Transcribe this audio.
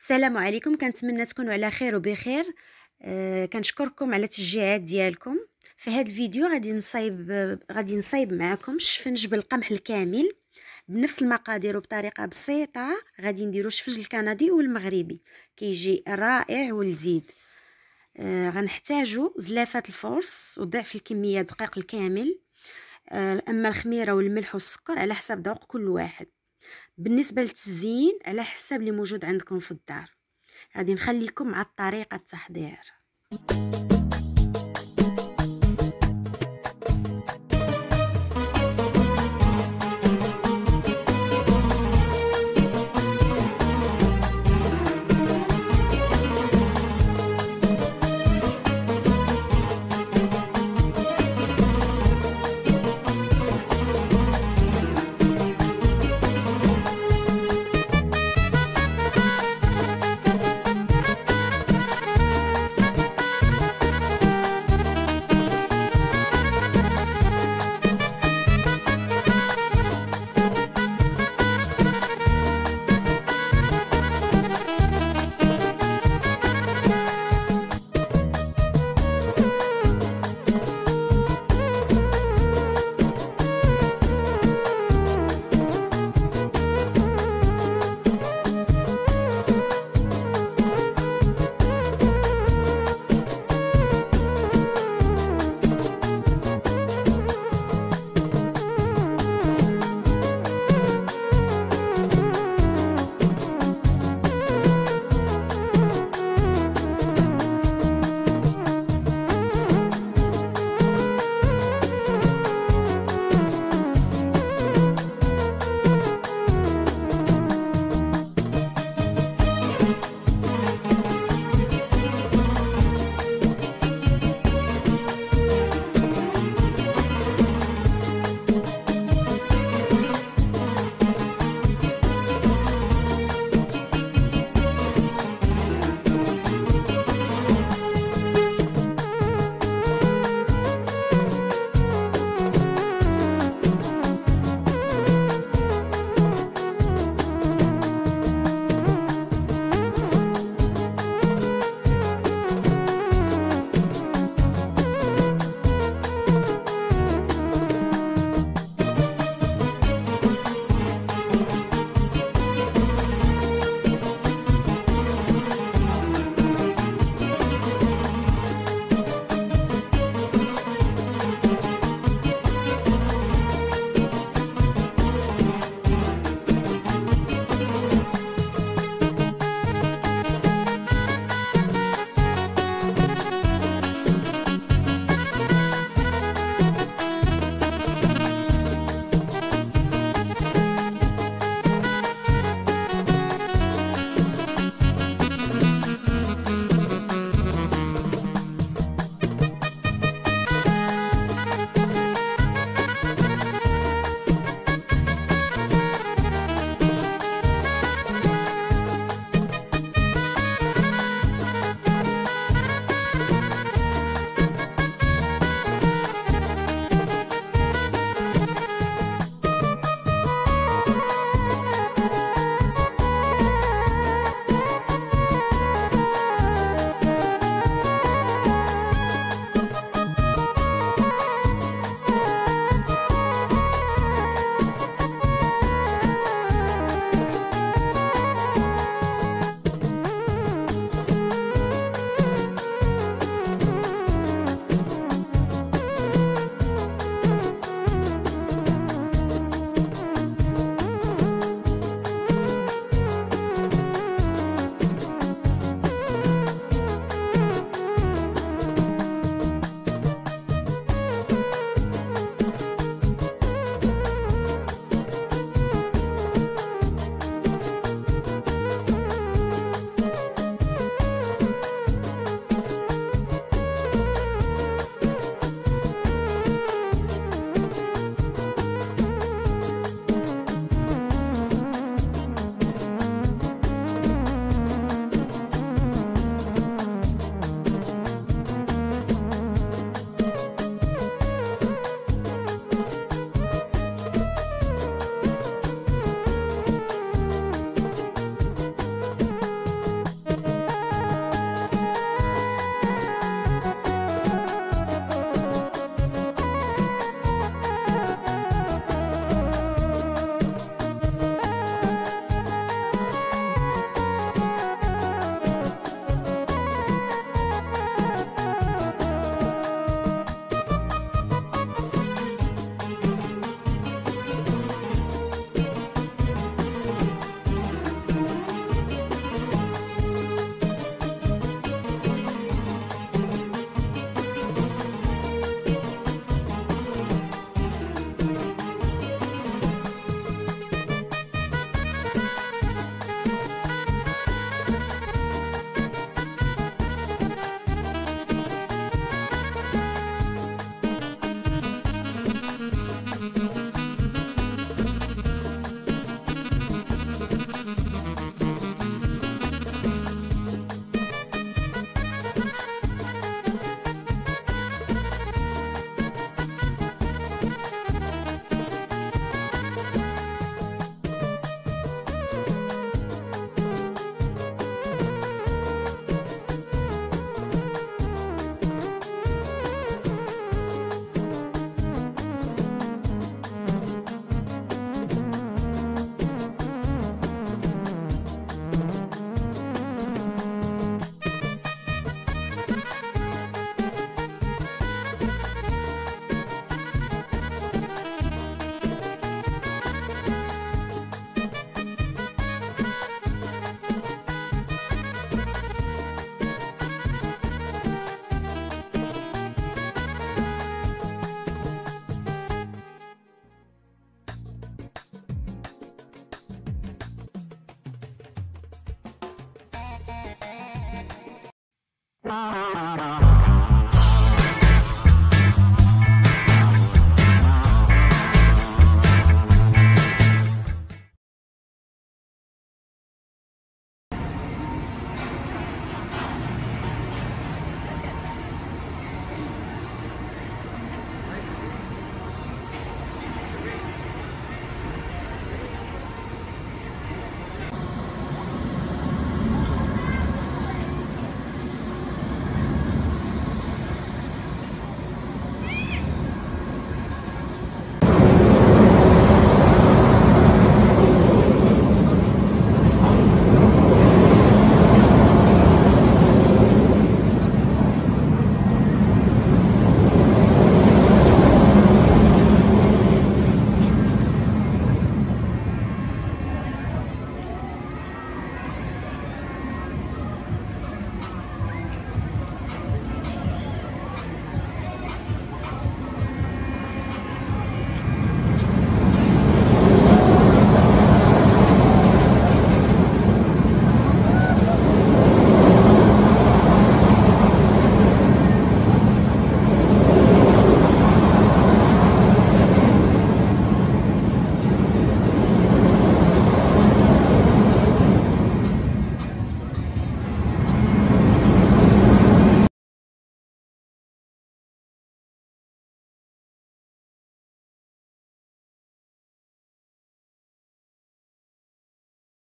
السلام عليكم. كنتمنى تكونوا على خير وبخير. آه كنشكركم على التشجيعات ديالكم. في هذا الفيديو غادي نصايب غادي نصايب معكم شفنج بالقمح الكامل بنفس المقادير وبطريقة بسيطة. غادي نديرو شفنج الكندي والمغربي. كيجي رائع ولذيذ. آه غنحتاجو زلافة الفورس وضعف الكمية دقيق الكامل. آه اما الخميرة والملح والسكر على حسب ذوق كل واحد. بالنسبة للتزيين على حسب اللي موجود عندكم في الدار. غادي نخليكم مع طريقه التحضير.